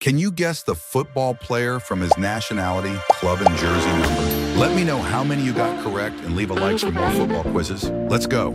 Can you guess the football player from his nationality, club, and jersey number? Let me know how many you got correct and leave a like for more football quizzes. Let's go.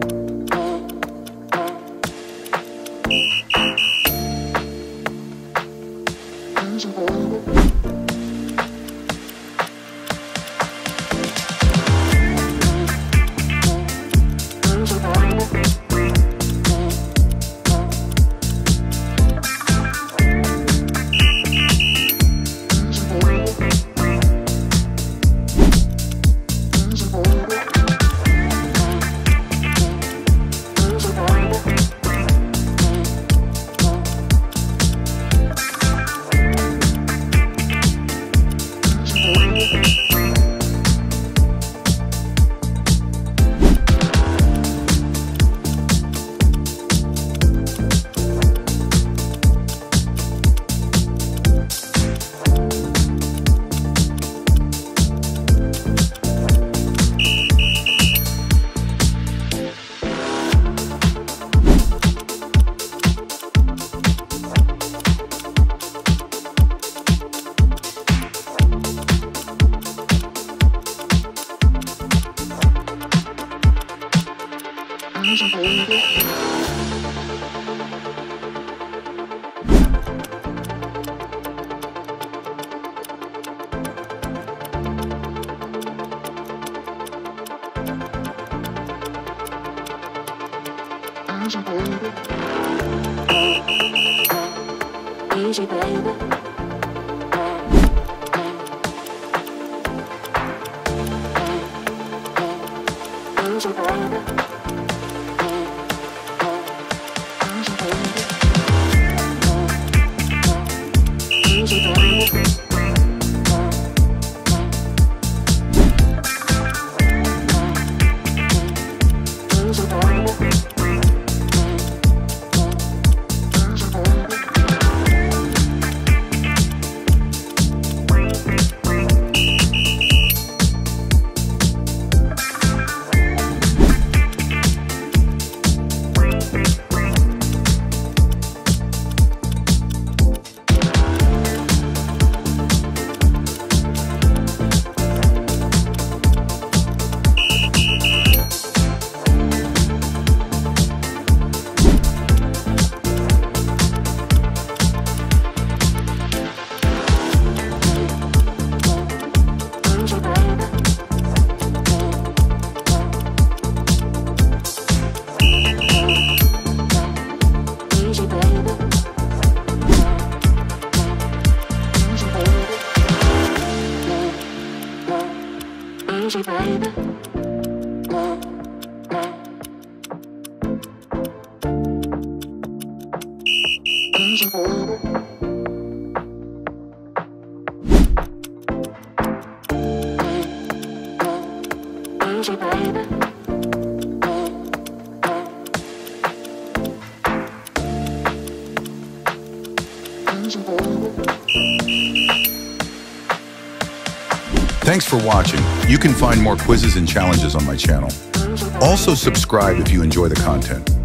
mundo. Anjo Branco Anjo Branco crazy vibe. No, no. Thanks for watching. You can find more quizzes and challenges on my channel. Also subscribe if you enjoy the content.